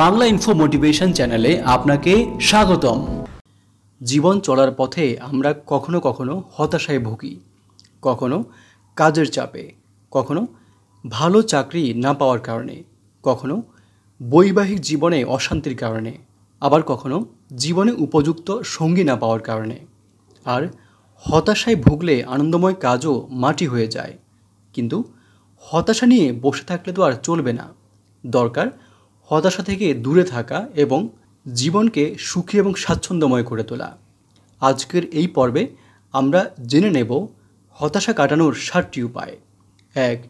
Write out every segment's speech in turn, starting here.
Bangla info motivation চ্যানেলে আপনাকে স্বাগতম। জীবন চলার পথে আমরা কখনো কখনো হতাশায় ভুগি, কখনো কাজের চাপে, কখনো ভালো চাকরি না পাওয়ার কারণে, কখনো বৈবাহিক জীবনে অশান্তির কারণে, আবার কখনো জীবনে উপযুক্ত সঙ্গী না পাওয়ার কারণে। আর হতাশায় ভুগলে আনন্দময় কাজও মাটি হয়ে যায়। কিন্তু হতাশা নিয়ে বসে থাকলে তো আর চলবে না। দরকার হতাশা থেকে দূরে থাকা এবং জীবনকে সুখী এবং স্বাচ্ছন্দ্যময় করে তোলা। আজকের এই পর্বে আমরা জেনে নেব হতাশা কাটানোর সাতটি উপায়। এক,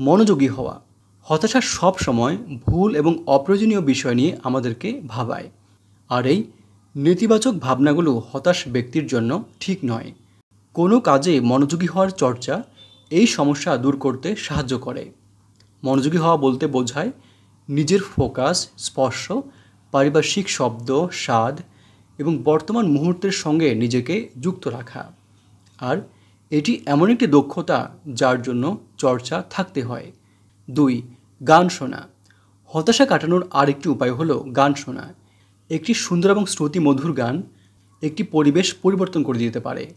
মনোযোগী হওয়া। হতাশা সব সময় ভুল এবং অপ্রয়োজনীয় বিষয় নিয়ে আমাদেরকে ভাবায়। আর এই নেতিবাচক ভাবনাগুলো হতাশ ব্যক্তির জন্য ঠিক নয়। কোনো কাজে মনোযোগী হওয়ার চর্চা এই সমস্যা দূর করতে সাহায্য করে। মনোযোগী হওয়া বলতে বোঝায় নিজের ফোকাস, স্পর্শ, পারিপার্শ্বিক শব্দ, স্বাদ এবং বর্তমান মুহূর্তের সঙ্গে নিজেকে যুক্ত রাখা। আর এটি এমন একটি দক্ষতা যার জন্য চর্চা থাকতে হয়। দুই, গান শোনা। হতাশা কাটানোর আরেকটি উপায় হলো গান শোনা। একটি সুন্দর এবং শ্রুতিমধুর গান একটি পরিবেশ পরিবর্তন করে দিতে পারে।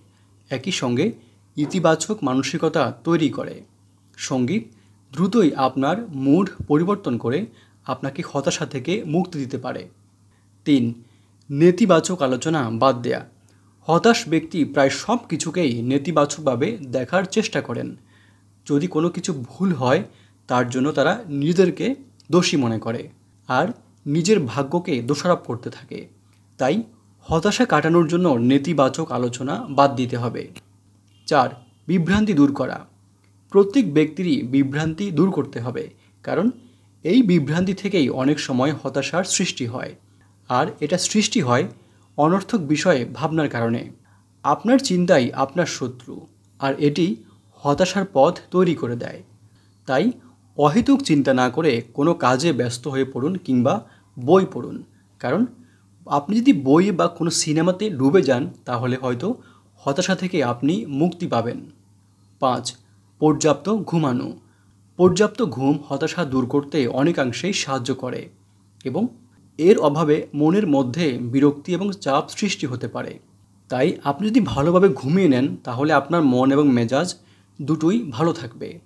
একই সঙ্গে ইতিবাচক মানসিকতা তৈরি করে। সংগীত দ্রুতই আপনার মুড পরিবর্তন করে আপনাকে হতাশা থেকে মুক্তি দিতে পারে। তিন, নেতিবাচক আলোচনা বাদ দেয়া। হতাশ ব্যক্তি প্রায় সব কিছুকেই নেতিবাচকভাবে দেখার চেষ্টা করেন। যদি কোনো কিছু ভুল হয়, তার জন্য তারা নিজেদেরকে দোষী মনে করে আর নিজের ভাগ্যকে দোষারোপ করতে থাকে। তাই হতাশা কাটানোর জন্য নেতিবাচক আলোচনা বাদ দিতে হবে। চার, বিভ্রান্তি দূর করা। প্রত্যেক ব্যক্তিরই বিভ্রান্তি দূর করতে হবে, কারণ এই বিভ্রান্তি থেকেই অনেক সময় হতাশার সৃষ্টি হয়। আর এটা সৃষ্টি হয় অনর্থক বিষয়ে ভাবনার কারণে। আপনার চিন্তাই আপনার শত্রু, আর এটি হতাশার পথ তৈরি করে দেয়। তাই অহেতুক চিন্তা না করে কোনো কাজে ব্যস্ত হয়ে পড়ুন কিংবা বই পড়ুন, কারণ আপনি যদি বই বা কোনো সিনেমাতে ডুবে যান, তাহলে হয়তো হতাশা থেকে আপনি মুক্তি পাবেন। পাঁচ পর্যাপ্ত ঘুমানো। পর্যাপ্ত ঘুম হতাশা দূর করতে অনেকাংশেই সাহায্য করে এবং এর অভাবে মনের মধ্যে বিরক্তি এবং চাপ সৃষ্টি হতে পারে। তাই আপনি যদি ভালোভাবে ঘুমিয়ে নেন, তাহলে আপনার মন এবং মেজাজ দুটোই ভালো থাকবে।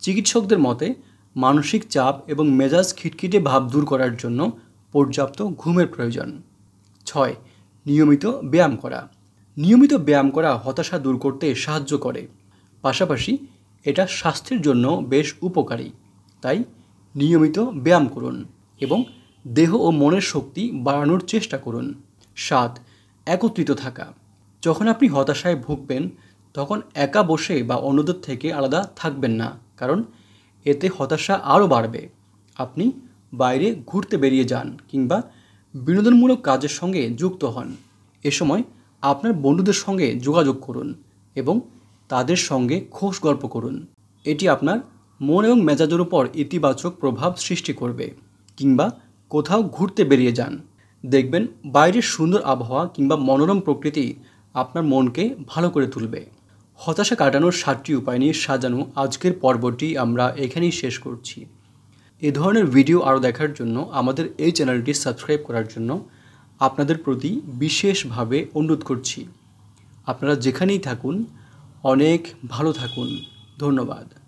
চিকিৎসকদের মতে, মানসিক চাপ এবং মেজাজ খিটখিটে ভাব দূর করার জন্য পর্যাপ্ত ঘুমের প্রয়োজন। ছয়, নিয়মিত ব্যায়াম করা। নিয়মিত ব্যায়াম করা হতাশা দূর করতে সাহায্য করে। পাশাপাশি এটা স্বাস্থ্যের জন্য বেশ উপকারী। তাই নিয়মিত ব্যায়াম করুন এবং দেহ ও মনের শক্তি বাড়ানোর চেষ্টা করুন। সাত, একত্রিত থাকা। যখন আপনি হতাশায় ভুগবেন, তখন একা বসে বা অন্যদের থেকে আলাদা থাকবেন না, কারণ এতে হতাশা আরও বাড়বে। আপনি বাইরে ঘুরতে বেরিয়ে যান কিংবা বিনোদনমূলক কাজের সঙ্গে যুক্ত হন। এ সময় আপনার বন্ধুদের সঙ্গে যোগাযোগ করুন এবং তাদের সঙ্গে খোশ গল্প করুন। এটি আপনার মন এবং মেজাজের উপর ইতিবাচক প্রভাব সৃষ্টি করবে কিংবা কোথাও ঘুরতে বেরিয়ে যান। দেখবেন বাইরের সুন্দর আবহাওয়া কিংবা মনোরম প্রকৃতি আপনার মনকে ভালো করে তুলবে। হতাশা কাটানোর সাতটি উপায় নিয়ে সাজানো আজকের পর্বটি আমরা এখানেই শেষ করছি। এ ধরনের ভিডিও আরও দেখার জন্য আমাদের এই চ্যানেলটি সাবস্ক্রাইব করার জন্য আপনাদের প্রতি বিশেষভাবে অনুরোধ করছি। আপনারা যেখানেই থাকুন অনেক ভালো থাকুন। ধন্যবাদ।